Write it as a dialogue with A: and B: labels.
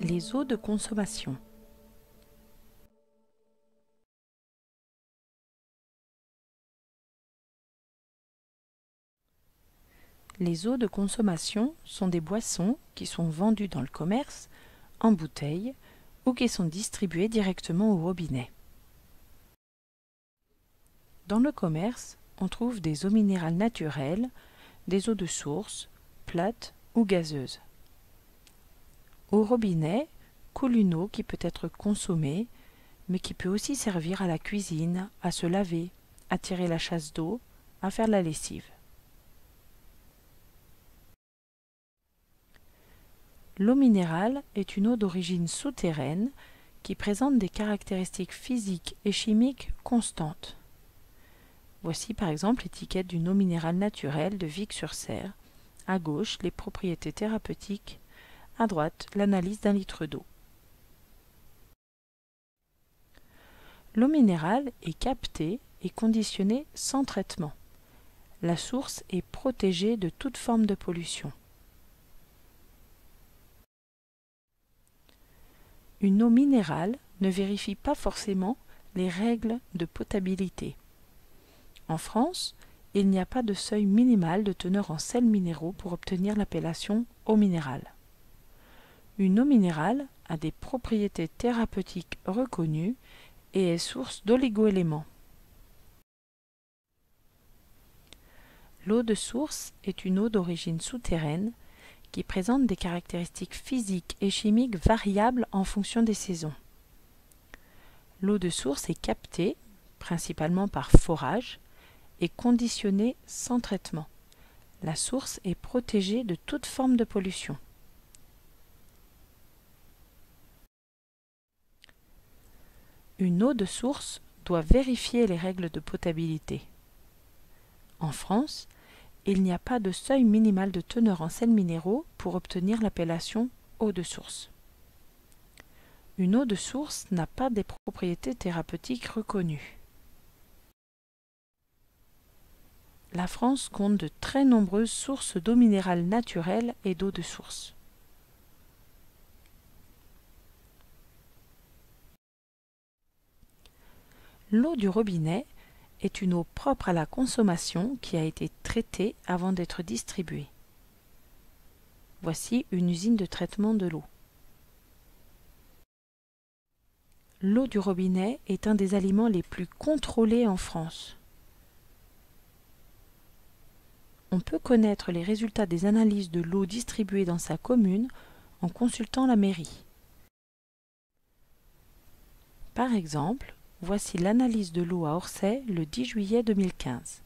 A: Les eaux de consommation. Les eaux de consommation sont des boissons qui sont vendues dans le commerce, en bouteille, ou qui sont distribuées directement au robinet. Dans le commerce, on trouve des eaux minérales naturelles, des eaux de source, plates ou gazeuses. Au robinet coule une eau qui peut être consommée, mais qui peut aussi servir à la cuisine, à se laver, à tirer la chasse d'eau, à faire la lessive. L'eau minérale est une eau d'origine souterraine qui présente des caractéristiques physiques et chimiques constantes. Voici par exemple l'étiquette d'une eau minérale naturelle de Vic-sur-Serre. À gauche, les propriétés thérapeutiques. À droite, l'analyse d'un litre d'eau. L'eau minérale est captée et conditionnée sans traitement. La source est protégée de toute forme de pollution. Une eau minérale ne vérifie pas forcément les règles de potabilité. En France, il n'y a pas de seuil minimal de teneur en sels minéraux pour obtenir l'appellation eau minérale. Une eau minérale a des propriétés thérapeutiques reconnues et est source d'oligoéléments. L'eau de source est une eau d'origine souterraine qui présente des caractéristiques physiques et chimiques variables en fonction des saisons. L'eau de source est captée, principalement par forage, est conditionnée sans traitement. La source est protégée de toute forme de pollution. Une eau de source doit vérifier les règles de potabilité. En France, il n'y a pas de seuil minimal de teneur en sels minéraux pour obtenir l'appellation eau de source. Une eau de source n'a pas des propriétés thérapeutiques reconnues. la France compte de très nombreuses sources d'eau minérale naturelle et d'eau de source. L'eau du robinet est une eau propre à la consommation qui a été traitée avant d'être distribuée. Voici une usine de traitement de l'eau. L'eau du robinet est un des aliments les plus contrôlés en France. On peut connaître les résultats des analyses de l'eau distribuée dans sa commune en consultant la mairie. Par exemple, voici l'analyse de l'eau à Orsay le 10 juillet 2015.